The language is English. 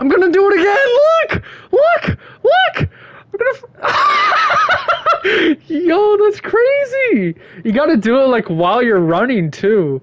I'm gonna do it again. Look, look, look. I'm gonna. Yo, that's crazy. You gotta do it like while you're running too.